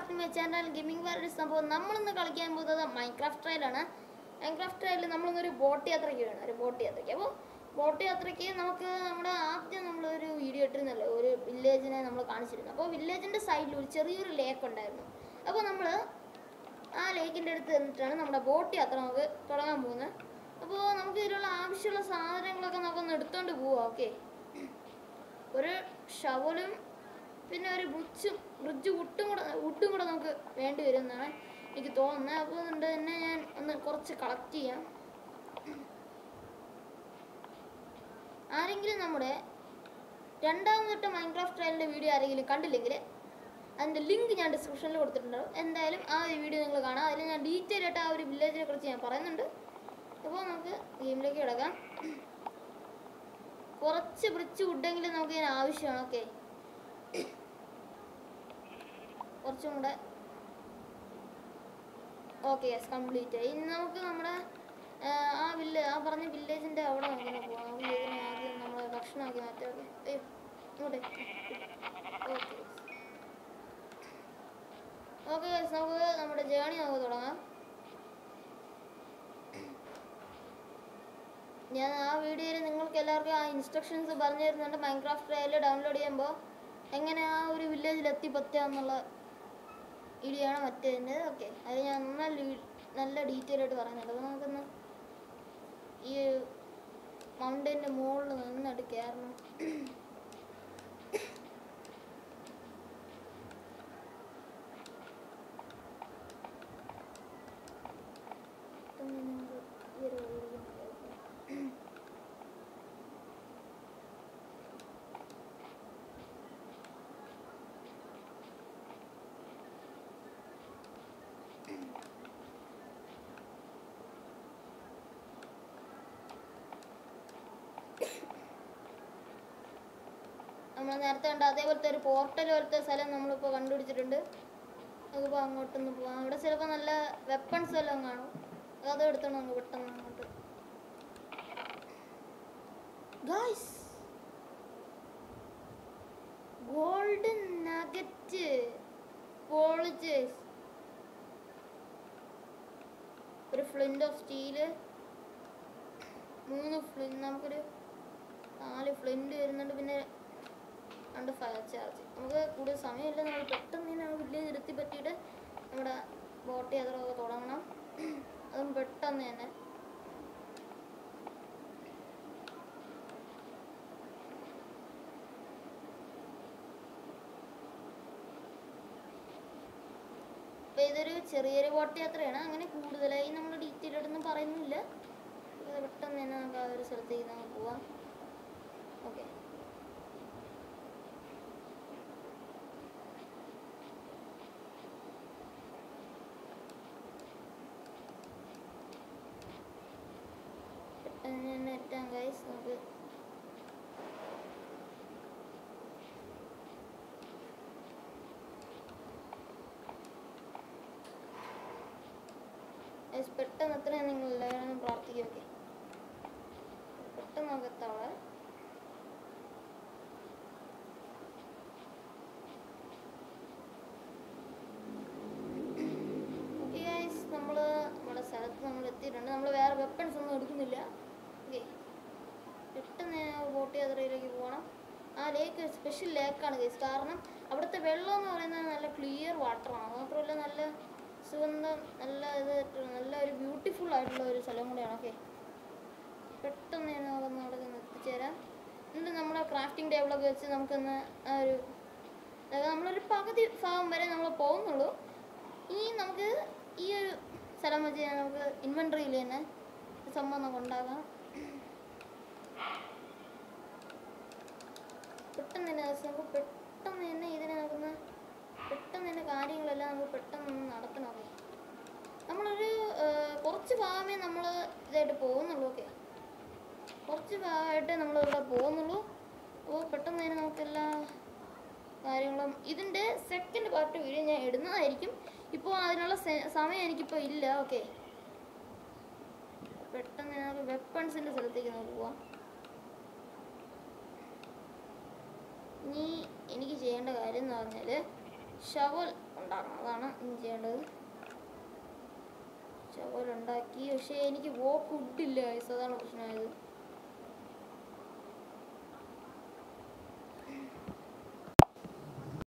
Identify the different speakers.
Speaker 1: Back വെച്ചാൽ gaming വേറെ സംഭവം നമ്മളിന്ന് കളിക്കാൻ പോകുന്നത് മൈൻക്രാഫ്റ്റ് ട്രയലാണ് മൈൻക്രാഫ്റ്റ് ട്രയലിൽ നമ്മളിന്നൊരു ബോട്ട് യാത്രയ്ക്ക് വേണം ഒരു ബോട്ട് യാത്രയ്ക്ക്. അപ്പോൾ ബോട്ട് യാത്രയ്ക്ക് നമുക്ക് നമ്മുടെ ആദ്യം നമ്മളൊരു വീഡിയോ ഇട്ടിരുന്നല്ലോ ഒരു വില്ലേജിനെ നമ്മൾ കാണിച്ചിരുന്നു. അപ്പോൾ വില്ലേജിന്റെ സൈഡിൽ ഒരു ചെറിയൊരു ലേക്ക് ഉണ്ടായിരുന്നു. അപ്പോൾ നമ്മൾ ആ ലേക്കിന്റെ അടുത്ത് നിന്നിട്ടാണ് നമ്മുടെ ബോട്ട് യാത്ര നമുക്ക് തുടങ്ങാൻ പോകുന്നത്. അപ്പോൾ നമുക്ക് ഇതിലുള്ള ആവശ്യമുള്ള സാധനങ്ങളൊക്കെ നമുക്കൊന്ന് എടുത്തോണ്ട് പോവാം ഓക്കെ ഒരു ഷവലും പിന്നെ ഒരു ബ്രിഡ്ജും ബ്രിഡ്ജ് വുട്ടും കൂടെ വുട്ടും കൂടെ നമുക്ക് വേണ്ടി വരും എന്നാണ് എനിക്ക് തോന്നുന്നത്. അപ്പോൾ അതുകൊണ്ട് തന്നെ ഞാൻ ഒന്ന് കുറച്ച് കളക്ട് ചെയ്യാം. ആരെങ്കിലും നമ്മുടെ രണ്ടാമത്തെ മൈൻക്രാഫ്റ്റ് ട്രയലിന്റെ വീഡിയോ ആരെങ്കിലും കണ്ടില്ലെങ്കിൽ അതിന്റെ ലിങ്ക് ഞാൻ ഡിസ്ക്രിപ്ഷനിൽ കൊടുത്തിട്ടുണ്ടാവും. എന്തായാലും ആ ഒരു വീഡിയോ നിങ്ങൾ കാണാം. അതിൽ ഞാൻ ഡീറ്റെയിൽ ആയിട്ട് ആ ഒരു വില്ലേജിനെ കുറിച്ച് ഞാൻ പറയുന്നുണ്ട്. അപ്പോൾ നമുക്ക് ഗെയിമിലേക്ക് കിടക്കാം. കുറച്ച് ബ്രിച്ച് വുഡെങ്കിലും നമുക്ക് ഇതിന് ആവശ്യമാണ്. ഓക്കെ കുറച്ചും കൂടെ ഓക്കെ യെസ് കംപ്ലീറ്റ് ആയി. ഇനി നമുക്ക് നമ്മുടെ ആ, വില്ല ആ പറഞ്ഞ വില്ലേജിന്റെ അവിടെ നമുക്ക് പോകാം ആ വില്ലേജിനെ ആദ്യം നമ്മൾ ഭക്ഷണമാക്കി മാറ്റാം. ഇങ്ങോട്ടേ. ഓക്കെ ഓക്കെ നമുക്ക് നമ്മുടെ ജേണി നമുക്ക് തുടങ്ങാം. ഞാൻ ആ വീഡിയോയിൽ നിങ്ങൾക്ക് എല്ലാവർക്കും ആ ഇൻസ്ട്രക്ഷൻസ് പറഞ്ഞു തരുന്നുണ്ട്. മൈൻക്രാഫ്റ്റ് ഡൗൺലോഡ് ചെയ്യുമ്പോൾ എങ്ങനെ ആ ഒരു വില്ലേജിൽ എത്തിപ്പറ്റുക എന്നുള്ള ആണ് മറ്റേതിന്റെ? ഓക്കെ അത് ഞാൻ നല്ല നല്ല ഡീറ്റെയിൽ ആയിട്ട് പറയുന്നുണ്ട് അപ്പോൾ നമുക്കൊന്ന് ഈ മൗണ്ടന്റെ മുകളിൽ നിന്നിട്ട് കയറണം പെട്ടെന്ന് നമുക്ക് ഈ ഒരു വഴിയിലേക്ക് പോകാം. നമ്മൾ നേരത്തെ കണ്ട അതേപോലത്തെ ഒരു പോർട്ടൽ പോലത്തെ സ്ഥലം നമ്മളിപ്പോൾ കണ്ടുപിടിച്ചിട്ടുണ്ട്. നമുക്കിപ്പോൾ അങ്ങോട്ടൊന്ന് പോവാം. അവിടെ ചിലപ്പോൾ നല്ല വെപ്പൺസ് എല്ലാം കാണും. അത് എടുത്തോണം നമുക്ക് പെട്ടെന്ന് അങ്ങോട്ട്. ഗോൾഡൻ നഗറ്റ് പോളിച്ചേഴ്സ് ഒരു ഫ്ലിന്റ് ഓഫ് സ്റ്റീൽ മൂന്ന് ഫ്ലിൻ നമുക്കൊരു നാല് ഫ്ലിന്റ് വരുന്നുണ്ട്. പിന്നെ രണ്ട് ഫയർ ചാർജ് നമുക്ക് കൂടുതൽ സമയമില്ല. നമ്മൾ പെട്ടെന്ന് തന്നെ ആ വില്ലേജ് തിരുത്തി പറ്റിയിട്ട് നമ്മുടെ ബോട്ട് യാത്രയൊക്കെ തുടങ്ങണം. അതും പെട്ടെന്ന് തന്നെ. അപ്പോൾ ഇതൊരു ചെറിയൊരു ബോട്ട് യാത്രയാണ്. അങ്ങനെ കൂടുതലായി നമ്മൾ ഡീറ്റെയിൽ ആയിട്ടൊന്നും പറയുന്നില്ല. പെട്ടെന്ന് തന്നെ നമുക്ക് ആ ഒരു സ്ഥലത്തേക്ക് നമുക്ക് പോവാം. ഓക്കെ പെട്ടെന്ന് തന്നെ എത്താം ഗൈസ് നമുക്ക് ഗൈസ് പെട്ടെന്ന് എത്രയാണ് നിങ്ങൾ എല്ലാവരും പ്രാർത്ഥിക്കുക ഓക്കെ പെട്ടെന്ന് നമുക്ക് എത്താം അവിടെ ഓക്കെ ഗൈസ് നമ്മൾ നമ്മുടെ സ്ഥലത്ത് നമ്മൾ എത്തിയിട്ടുണ്ട് നമ്മൾ വേറെ വെപ്പൺസ് ഒന്നും എടുക്കുന്നില്ല ഓക്കെ പെട്ടെന്ന് ബോട്ട് യാത്രയിലേക്ക് പോകണം ലേക്ക് സ്പെഷ്യൽ ലേക്കാണ് ഗൈസ് കാരണം അവിടുത്തെ വെള്ളം എന്ന് പറയുന്നത് നല്ല ക്ലിയർ വാട്ടറാണ് മാത്രമല്ല നല്ല സുഗന്ധം നല്ല ഇത് നല്ല ഒരു ബ്യൂട്ടിഫുൾ ആയിട്ടുള്ള ഒരു സ്ഥലം കൂടെയാണ്. ഓക്കെ പെട്ടെന്ന് ഞാൻ അവിടെ നിന്ന് എത്തിച്ചേരാം. എന്നിട്ട് നമ്മുടെ ക്രാഫ്റ്റിംഗ് ടേബിളൊക്കെ വെച്ച് നമുക്കൊന്ന് ആ ഒരു നമ്മളൊരു പകുതി ഭാഗം വരെ നമ്മൾ പോകുന്നുള്ളൂ. ഈ നമുക്ക് ഈ ഒരു സ്ഥലം വെച്ച് നമുക്ക് ഇൻവെൻട്രിയിൽ തന്നെ സംഭവം നമുക്ക് ഉണ്ടാകാം. പെട്ടെന്ന് തന്നെ നമുക്ക് പെട്ടെന്ന് തന്നെ ഇതിനെ നമുക്കൊന്ന് പെട്ടെന്ന് തന്നെ കാര്യങ്ങളെല്ലാം നമുക്ക് പെട്ടെന്ന് നടക്കണം നമ്മളൊരു കുറച്ച് ഭാഗമേ നമ്മൾ ഇതായിട്ട് പോകുന്നുള്ളൂ ഓക്കെ? കുറച്ച് ഭാഗമായിട്ട് നമ്മൾ ഇവിടെ പോകുന്നുള്ളൂ. അപ്പോൾ പെട്ടെന്ന് തന്നെ നമുക്ക് എല്ലാ കാര്യങ്ങളും ഇതിന്റെ സെക്കൻഡ് പാർട്ട് വീഡിയോ ഞാൻ ഇടുന്നതായിരിക്കും. ഇപ്പോൾ അതിനുള്ള സമയം എനിക്കിപ്പോൾ ഇല്ല ഓക്കെ? പെട്ടെന്ന് നമുക്ക് വെപ്പൺസിന്റെ സ്ഥലത്തേക്ക് നമുക്ക് പോവാം. ഇനി എനിക്ക് ചെയ്യേണ്ട കാര്യം എന്ന് പറഞ്ഞാൽ ഷവൽ ഉണ്ടാക്കണം. അതാണ് ഇനി ചെയ്യേണ്ടത്. ഷവൽ ഉണ്ടാക്കി. പക്ഷേ എനിക്ക് വോക്ക് ഉഡില്ല അതാണ് പ്രശ്നമായത്.